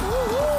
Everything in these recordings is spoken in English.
Woohoo!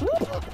Woo!